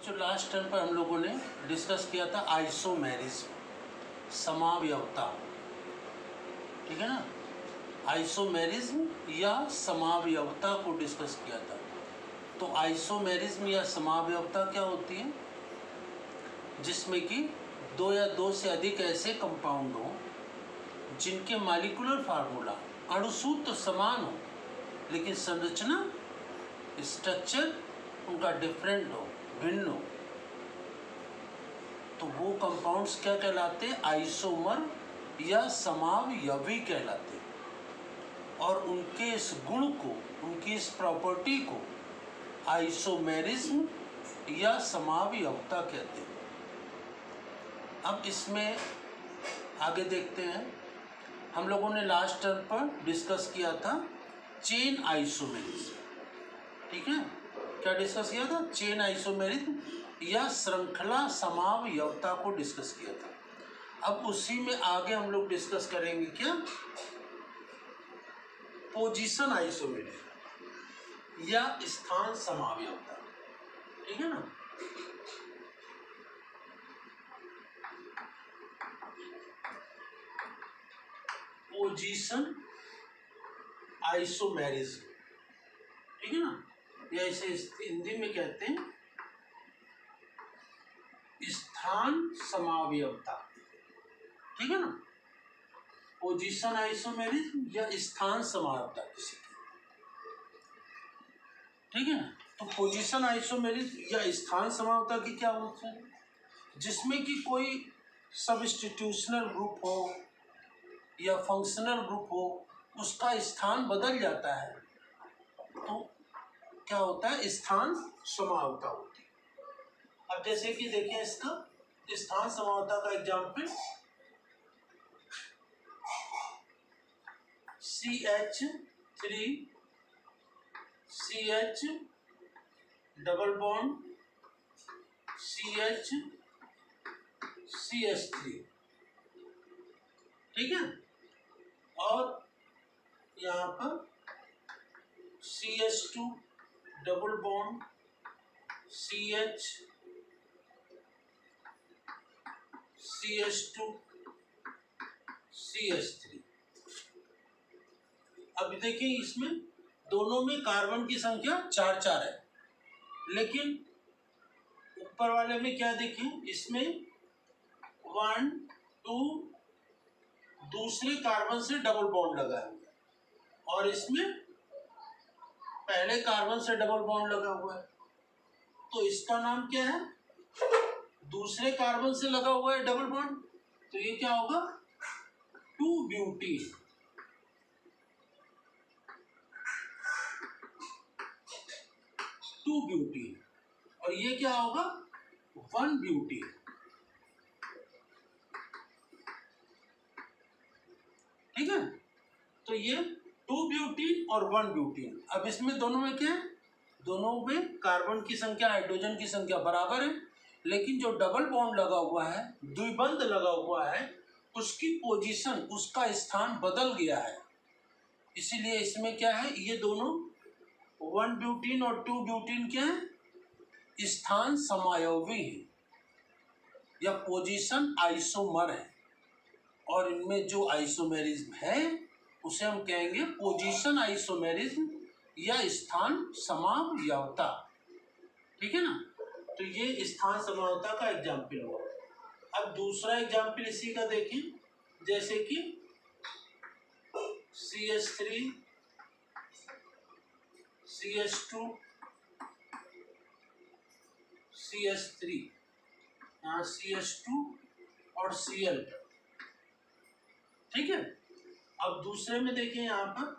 बच्चों last term पर हम लोगों ने डिस्कस किया था आइसोमेरिज्म समावयवता। ठीक है ना? आइसोमेरिज्म या समावयवता को डिस्कस किया था। तो आइसोमेरिज्म या समावयवता क्या होती है? जिसमें कि दो या दो से अधिक ऐसे कंपाउंड हो, जिनके मालिकुलर फार्मूला अणुसूत्र समान हो, लेकिन संरचना स्ट्रक्चर उनका डिफरेंट हो। भिन्न तो वो कंपाउंड्स क्या कहलाते हैं? आइसोमर या समावयवी कहलाते और उनके इस गुण को, उनकी इस प्रॉपर्टी को आइसोमेरिज्म या समावयवता कहते हैं। अब इसमें आगे देखते हैं। हम लोगों ने लास्ट टर्म पर डिस्कस किया था चेन आइसोमेरिज्म ठीक है? क्या डिस्कस किया था, चेन आइसोमेरिज्म या श्रृंखला समावयवता को डिस्कस किया था। अब उसी में आगे हम लोग डिस्कस करेंगे क्या? पोजीशन आइसोमेरिज्म या स्थान समावयवता ठीक है ना? पोजीशन आइसोमेरिज्म ठीक है ना? या इसे हिंदी में कहते हैं स्थान समावयवता। ठीक है ना? पोजिशन आइसोमेरिज्म या स्थान समावयवता किसी की। ठीक है ना? तो पोजिशन आइसोमेरिज्म या स्थान समावता की क्या होता है? जिसमें कि कोई सबस्टिट्यूशनल ग्रुप हो या फंक्शनल ग्रुप हो, उसका स्थान बदल जाता है। क्या होता है? स्थान समावता होती है। अब जैसे कि देखिए इसका, स्थान समावता का example C H three C H double bond C H C H three ठीक है? और यहाँ पर C H two H two C H three अब देखिए इसमें दोनों में कार्बन की संख्या चार चार है। लेकिन ऊपर वाले में क्या देखें? इसमें वन टू दूसरे कार्बन से डबल बॉन्ड लगा है। और इसमें पहले कार्बन से डबल बॉन्ड लगा हुआ है। तो इसका नाम क्या है? दूसरे कार्बन से लगा हुआ है डबल बॉन्ड। तो ये क्या होगा? Two butyne. Two butyne. और ये क्या होगा? One butyne. ठीक है? तो ये टू ब्यूटीन और वन ब्यूटीन अब इसमें दोनों में क्या है? दोनों में कार्बन की संख्या हाइड्रोजन की संख्या बराबर है, लेकिन जो डबल बॉन्ड लगा हुआ है, द्विबंध लगा हुआ है, उसकी पोजीशन उसका स्थान बदल गया है। इसीलिए इसमें क्या है? ये दोनों वन ब्यूटीन और टू ब्यूटीन क्या है? स्थान समायोवी है, या पोजीशन आइसोमर है। और इनमें जो आइसोमेरिज्म है उसे हम कहेंगे पोजीशन आइसोमेरिज्म या स्थान समावयवता। ठीक है ना? तो ये स्थान समावता का एग्ज़ाम्पल हुआ अब दूसरा एग्ज़ाम्पल इसी का देखें। जैसे कि C S three C S two C S three यहाँ सी एस टू और सी एल ठीक है? अब दूसरे में देखिए यहाँ पर।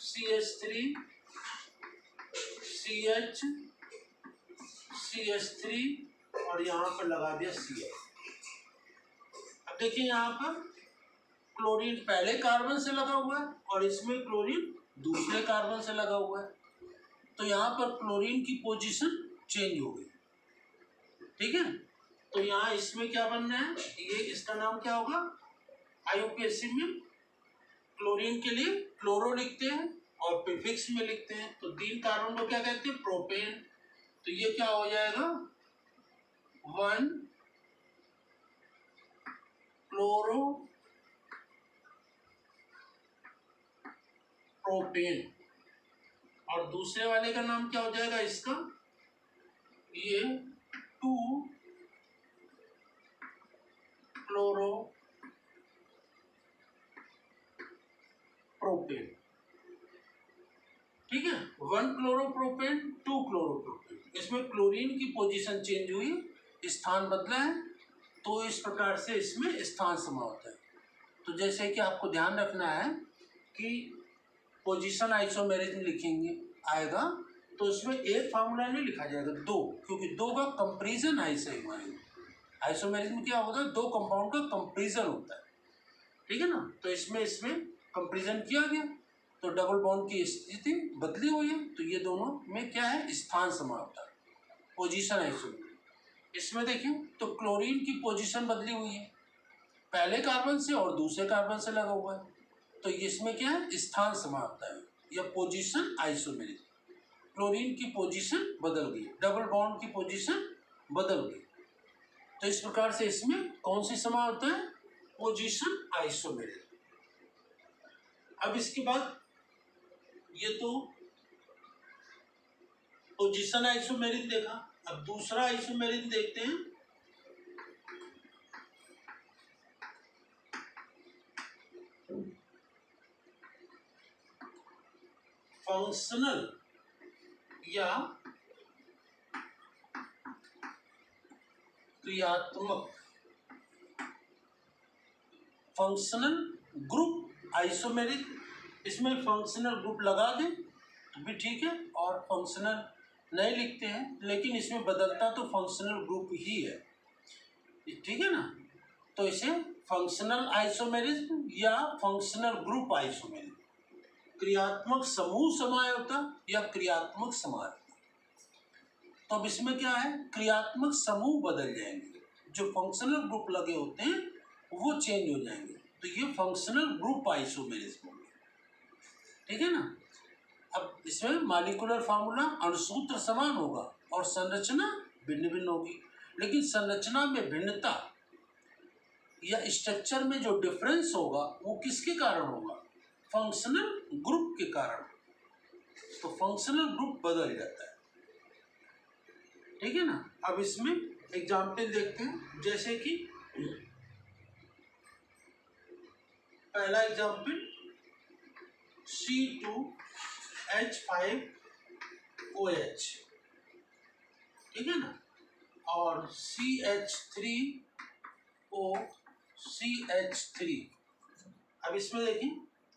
C H three C H C H three और यहाँ पर लगा दिया सी एच अब देखिए यहाँ पर क्लोरीन पहले कार्बन से लगा हुआ है, और इसमें क्लोरीन दूसरे कार्बन से लगा हुआ है। तो यहाँ पर क्लोरीन की पोजीशन चेंज हो गई। ठीक है? तो यहाँ इसमें क्या बनना है? ये, इसका नाम क्या होगा? आईयूपीएससी में क्लोरीन के लिए क्लोरो लिखते हैं और प्रीफिक्स में लिखते हैं। तो तीन कार्बन को क्या कहते हैं? प्रोपेन। तो ये क्या हो जाएगा? One, chloro, propane. और दूसरे वाले का नाम क्या हो जाएगा इसका? ये टू, क्लोरो प्रोपेन ठीक है वन क्लोरोप्रोपेन, टू क्लोरोप्रोपेन। इसमें क्लोरीन की पोजीशन चेंज हुई, स्थान बदला है तो इस प्रकार से इसमें स्थान समा होता है। तो जैसे कि आपको ध्यान रखना है कि पोजीशन आइसोमेरिज्म लिखेंगे, आएगा तो इसमें एक फार्मूला नहीं लिखा जाएगा, दो, क्योंकि दो का कंपेरिजन आइसोमेरिज्म में क्या होता है? दो कंपाउंड का कंपेरिजन होता है। ठीक है ना? तो इसमें इसमें कंपेरिजन किया गया। तो डबल बॉन्ड की स्थिति बदली हुई है तो ये दोनों में क्या है? स्थान समान होता है। पोजीशन आइसोमेरिज्म इसमें। देखिए तो क्लोरीन की पोजीशन बदली हुई है। पहले कार्बन से और दूसरे कार्बन से लगा हुआ है। तो इसमें क्या है? स्थान समाप्त है। या पोजीशन आइसोमेरिक क्लोरीन की पोजीशन बदल गई। डबल बॉन्ड की पोजीशन बदल गई। तो इस प्रकार से इसमें कौन सी समा होता है? पोजीशन आइसोमेरिक अब इसके बाद ये तो पोजीशन आइसोमेरिक देखा। अब दूसरा आइसोमेरिक देखते हैं। फंक्शनल या क्रियात्मक। फंक्शनल ग्रुप आइसोमेरिक इसमें फंक्शनल ग्रुप लगा दें भी ठीक है, और फंक्शनल नहीं लिखते हैं, लेकिन इसमें बदलता तो फंक्शनल ग्रुप ही है। ठीक है ना? तो इसे फंक्शनल आइसोमेरिज्म या फंक्शनल ग्रुप आइसोमेरिज्म क्रियात्मक समूह समायोता या क्रियात्मक समाय तो अब इसमें क्या है? क्रियात्मक समूह बदल जाएँगे। जो फंक्शनल ग्रुप लगे होते हैं, वो चेंज हो जाएँगे। तो ये फंक्शनल ग्रुप आइसोमेरिज्म ठीक है ना? अब इसमें मालिकुलर फार्मूला अणुसूत्र समान होगा और संरचना भिन्न भिन्न होगी। लेकिन संरचना में भिन्नता या स्ट्रक्चर में जो डिफरेंस होगा, वो किसके कारण होगा? फंक्शनल ग्रुप के कारण। तो फंक्शनल ग्रुप बदल जाता है। ठीक है ना? अब इसमें एग्ज़ाम्पल देखते हैं। जैसे कि, पहला example C two H five O H ठीक है ना? और C H three O C H three अब इसमें देखिए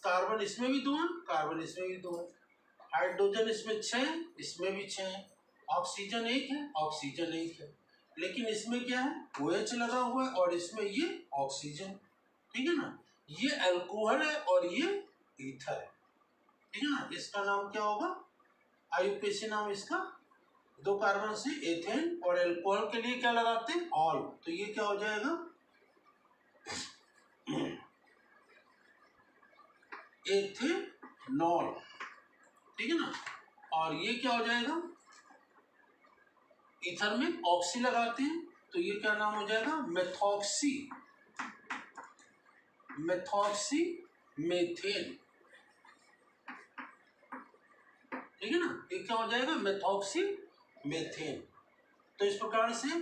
कार्बन इसमें भी दो है कार्बन इसमें भी दो है. हाइड्रोजन इसमें छः इसमें भी छः है. ऑक्सीजन एक है ऑक्सीजन एक है. लेकिन इसमें क्या है? ओ एच लगा हुआ है और इसमें ये ऑक्सीजन ठीक है ना? ये अल्कोहल है और ये ईथर है. है ना इसका नाम क्या होगा? आयुपेशी नाम इसका? दो कार्बन से एथेन और एल्कोहल के लिए क्या लगाते हैं? ऑल तो ये क्या हो जाएगा? एथेनॉल ठीक है ना? और ये क्या हो जाएगा? इथर में ऑक्सी लगाते हैं तो ये क्या नाम हो जाएगा? मेथॉक्सी मेथॉक्सी मेथेन ठीक है ना? ये क्या हो जाएगा? मेथॉक्सी मेथेन तो इस प्रकार से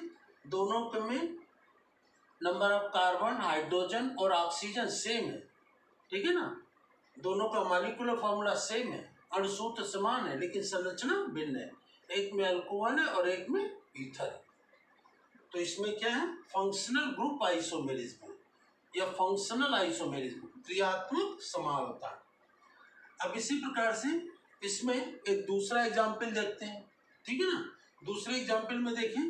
दोनों के में नंबर ऑफ़ कार्बन हाइड्रोजन और ऑक्सीजन सेम है। ठीक है ना? दोनों का मालिकुलर फॉर्मूला सेम है। अणुसूत्र समान है, लेकिन संरचना भिन्न है। एक में अल्कोहल है और एक में ईथर है। तो इसमें क्या है? फंक्शनल ग्रुप आइसोमेरिज्म या फंक्शनल आइसोमेरिज्म क्रियात्मक समावता अब इसी प्रकार से इसमें एक दूसरा एग्ज़ाम्पल देखते हैं। ठीक है ना? दूसरे एग्ज़ाम्पल में देखें।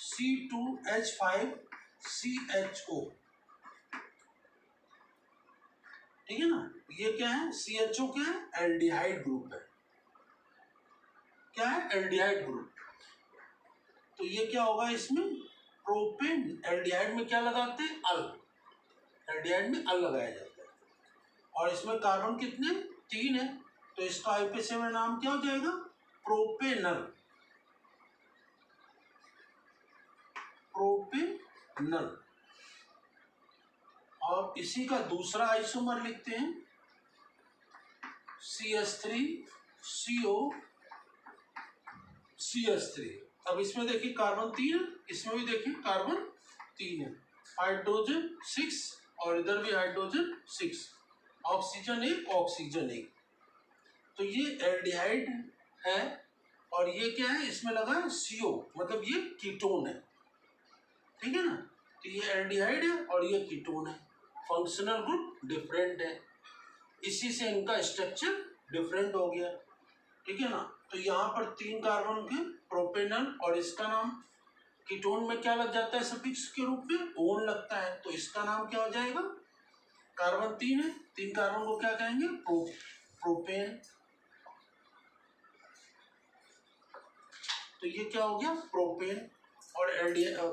C two H five C H O ठीक है ना? ये क्या है? सी एच ओ क्या है? एल्डिहाइड ग्रुप है। क्या है? एल्डिहाइड ग्रुप तो ये क्या होगा इसमें? प्रोपेन एल्डिहाइड में क्या लगाते हैं? अल। एल्डिहाइड में अल लगाया जाता है। और इसमें कार्बन कितने? तीन है तो इसका आईपीसी में नाम क्या हो जाएगा? प्रोपेनल प्रोपेनल और इसी का दूसरा आइसोमर लिखते हैं। C S three C O C S three अब इसमें देखिए कार्बन तीन है, इसमें भी देखिए कार्बन तीन है। हाइड्रोजन सिक्स और इधर भी हाइड्रोजन सिक्स ऑक्सीजन एक ऑक्सीजन एक। तो ये एल्डिहाइड है और ये क्या है? इसमें लगा है सीओ मतलब ये कीटोन है। ठीक है ना? तो ये एल्डिहाइड है और ये कीटोन है। फंक्शनल ग्रुप डिफरेंट है। इसी से इनका स्ट्रक्चर डिफरेंट हो गया। ठीक है ना? तो यहाँ पर तीन कार्बन के प्रोपेनल और इसका नाम कीटोन में क्या लग जाता है सफिक्स के रूप में? ओन लगता है। तो इसका नाम क्या हो जाएगा? कार्बन तीन है। तीन कार्बन को क्या कहेंगे? Pro, propane. तो ये क्या हो गया? प्रोपेन और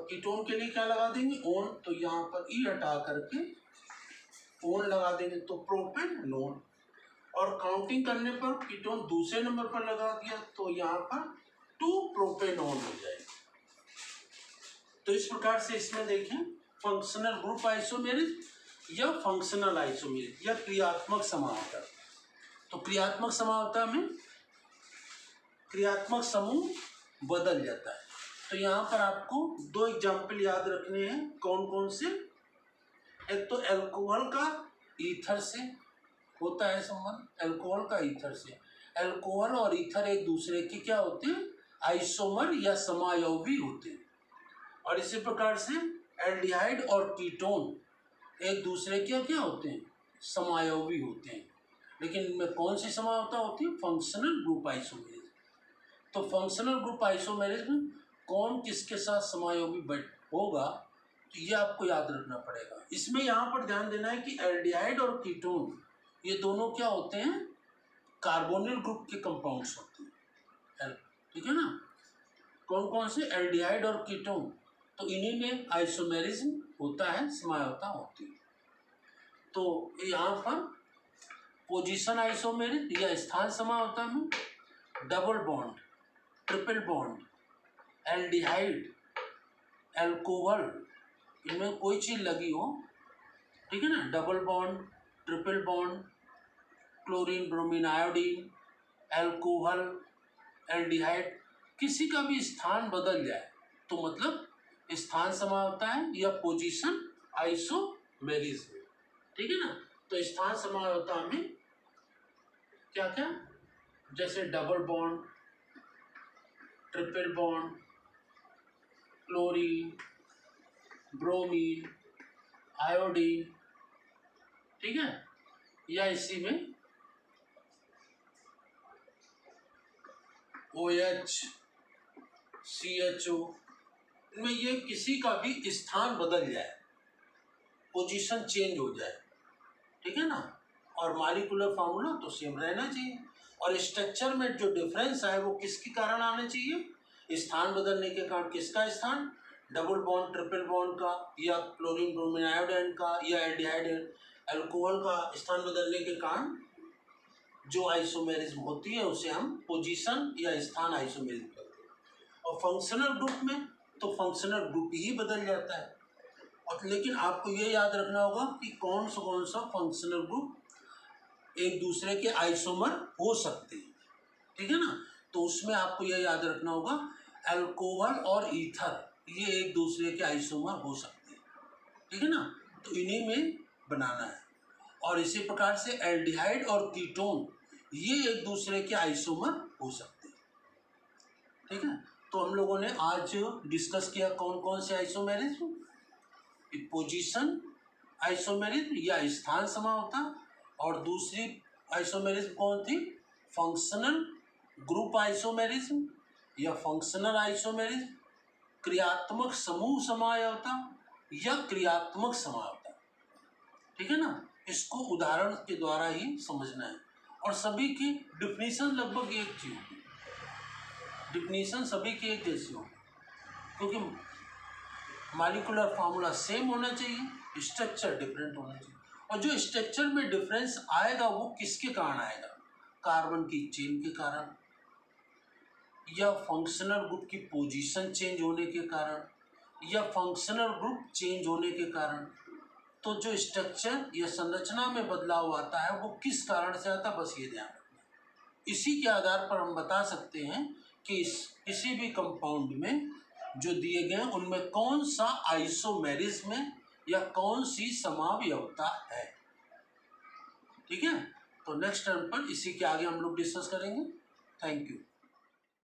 कीटोन के लिए क्या लगा देंगे? ओन। तो यहाँ पर ई हटा करके ओन लगा देंगे। तो प्रोपेन, नोन। और काउंटिंग करने पर कीटोन दूसरे नंबर पर लगा दिया। तो यहाँ पर टू प्रोपेनोन हो जाएगा। तो इस प्रकार से इसमें देखें। फंक्शनल ग्रुप आइसोमेरिज या फंक्शनल आइसोमेरिज या क्रियात्मक समावता तो क्रियात्मक समावता में क्रियात्मक समूह बदल जाता है। तो यहाँ पर आपको दो एग्ज़ाम्पल याद रखने हैं कौन कौन से? एक तो एल्कोहल का ईथर से होता है संबंध एल्कोहल का ईथर से। एल्कोहल और ईथर एक दूसरे के क्या होते हैं? आइसोमर या समायोगी होते हैं। और इसी प्रकार से एल्डिहाइड और कीटोन एक दूसरे के क्या होते हैं? समायोगी होते हैं। लेकिन इनमें कौन सी समावता होती है? फंक्शनल ग्रुप आइसोमेरिज तो फंक्शनल ग्रुप आइसोमेरिज में कौन किसके साथ समायोगी होगा? तो ये आपको याद रखना पड़ेगा। इसमें यहाँ पर ध्यान देना है कि एल्डिहाइड और कीटोन ये दोनों क्या होते हैं? कार्बोनिल ग्रुप के कंपाउंड्स होते हैं। ठीक है ना? कौन कौन से? एल्डिहाइड और कीटोन तो इन्हीं में आइसोमेरिज्म होता है समायता होती है। तो यहाँ पर पोजीशन आइसोमेरिज या स्थान समावता में double bond triple bond aldehyde alcohol इनमें कोई चीज़ लगी हो, ठीक है ना? Double bond triple bond chlorine bromine iodine alcohol aldehyde किसी का भी स्थान बदल जाए तो मतलब स्थान समा होता है, या पोजीशन आइसोमेरिज ठीक है ना? तो स्थान समावता में क्या क्या जैसे double bond triple bond chlorine bromine iodine ठीक है? या इसी में ओ एच सी एच ओ इनमें ये किसी का भी स्थान बदल जाए पोजीशन चेंज हो जाए, ठीक है ना? और मालिकुलर फार्मूला तो सेम रहना चाहिए। और स्ट्रक्चर में जो डिफरेंस है वो किसके कारण आना चाहिए? स्थान बदलने के कारण किसका स्थान? डबल बॉन्ड ट्रिपल बॉन्ड का, या क्लोरीन ब्रोमीन का, या एल्डिहाइड अल्कोहल का स्थान बदलने के कारण जो आइसोमेरिज्म होती है, उसे हम पोजीशन या स्थान आइसोमेरिज्म कहते हैं। और फंक्शनल ग्रुप में तो फंक्शनल ग्रुप ही बदल जाता है। और लेकिन आपको ये याद रखना होगा कि कौन सा कौन सा फंक्शनल ग्रुप एक दूसरे के आइसोमर हो सकते हैं। ठीक है ना? तो उसमें आपको यह याद रखना होगा एल्कोहल और ईथर ये एक दूसरे के आइसोमर हो सकते हैं। ठीक है ना? तो इन्हीं में बनाना है। और इसी प्रकार से एल्डिहाइड और कीटोन ये एक दूसरे के आइसोमर हो सकते हैं। ठीक है? तो हम लोगों ने आज डिस्कस किया कौन कौन से आइसोमेरिज्म पोजीशन आइसोमेरिज्म या स्थान समावता और दूसरी आइसोमेरिज्म कौन थी? फंक्शनल ग्रुप आइसोमेरिज्म या फंक्शनल आइसोमेरिज्म क्रियात्मक समूह समायवता या क्रियात्मक समायवता ठीक है ना? इसको उदाहरण के द्वारा ही समझना है। और सभी की डिफिनीशन लगभग एक थी। होगी सभी की एक जैसी होगी। क्योंकि मालिकुलर फार्मूला सेम होना चाहिए स्ट्रक्चर डिफरेंट होना चाहिए। और जो स्ट्रक्चर में डिफरेंस आएगा, वो किसके कारण आएगा? कार्बन की चेन के कारण या फंक्शनल ग्रुप की पोजीशन चेंज होने के कारण या फंक्शनल ग्रुप चेंज होने के कारण? तो जो स्ट्रक्चर या संरचना में बदलाव आता है, वो किस कारण से आता है? बस ये ध्यान रखना। इसी के आधार पर हम बता सकते हैं कि इस किसी भी कंपाउंड में जो दिए गए उनमें कौन सा आइसोमेरिज में या कौन सी समावयवता है? ठीक है? तो नेक्स्ट टर्म पर इसी के आगे हम लोग डिस्कस करेंगे। Thank you